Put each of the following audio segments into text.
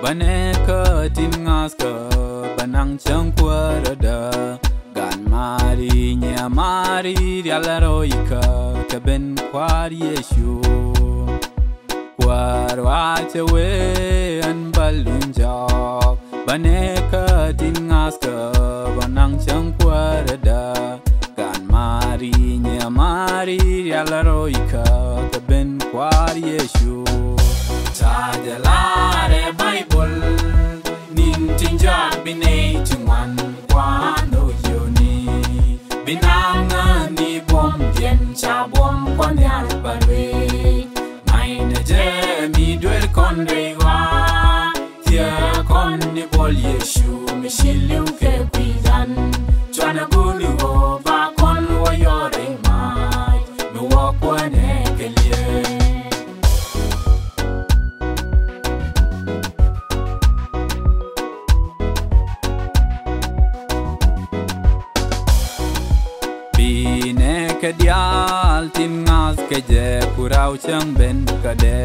jok bane ka tin ngas ka banang chang kwarada gan mari nya mari rialaroika ka ben kwar yeshu kwar wa chewe an balun jok. Bane ka tin ngas banang gan mari nya mari rialaroika ka ben kwar yeshu Tajalare Bible Nintinja bine chungwan kwano yoni Binanga ni bom dien cha keje kurau chang ben kade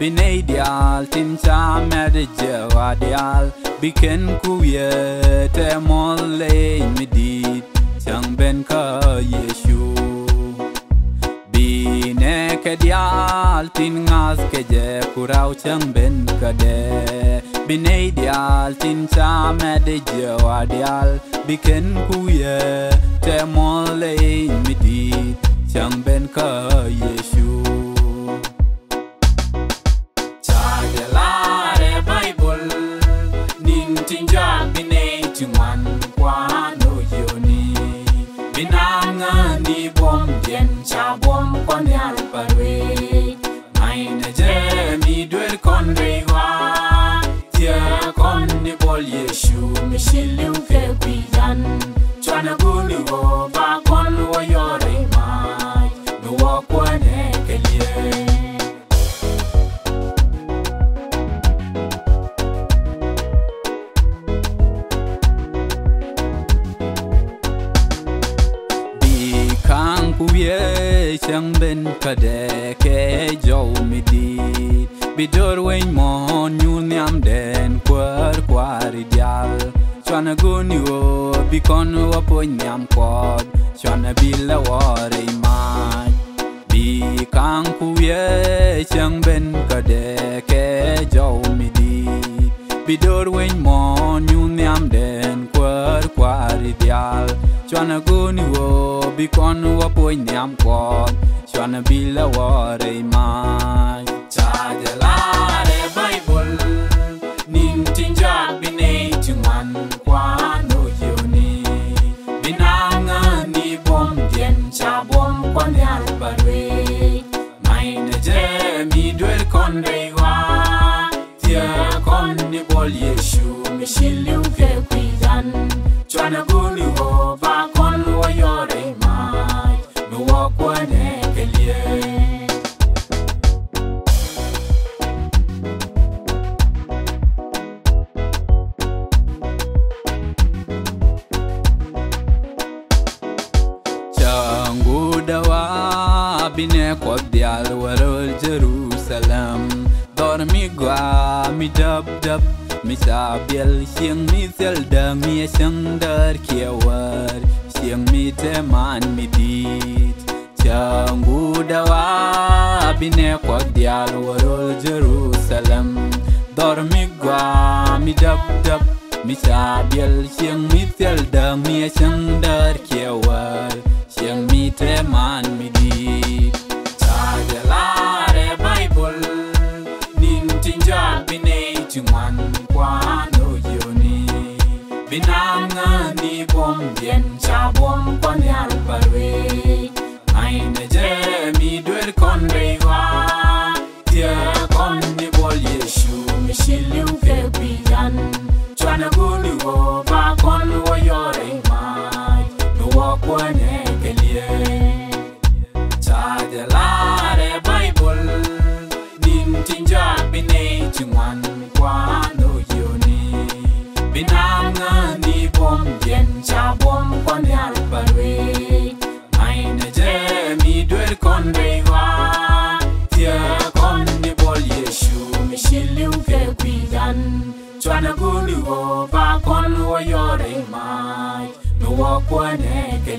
bine dial tin cha mede jewa dial Biken kuye te mole midit Chang ben ka yeshu Bine ke dial tin ngaz keje kurau chang ben kade bine dial tin cha mede jewa dial Biken kuye te mole midit chẳng bên khờ Giêsu Uye chang ben kadeke jow midit Bidor wen mon nyul niam den kwer kwari dial Chwana guni wo bikon wapo nyam kod Chwana bila wari maj Bi kang kuye chang ben kadeke jow midit Pidor weny mon nyun miam den kwer kwari dial. Chwana goni wo bi kon wo poy niam kon Chwana bila wo rei mai. Chadela kwijan chwana guli wo ba kon wo yore mai no wo kwane kelie bine cobdial warul Jerusalem. Dormi gua mi dab dab Misabel siang mi zelda mi sandar kiawar Siang mi teman mi dit Changu dawa bine kwa dial warol Jerusalem Dor mi gwa dab dab Misabel siang mi zelda mi sandar kiawar Binanga ni bom dien cha bom kwan yal parwe Aine je mi dwel kon rewa Tia kon ni bol yeshu mi shiliu ke bigan Chwana guni wo ba kon wo yore mai. Mi wo kwane ke liye Tajalare Bible. Nintinja bine chungwan kwano yoni no yore mai no wa kwane ke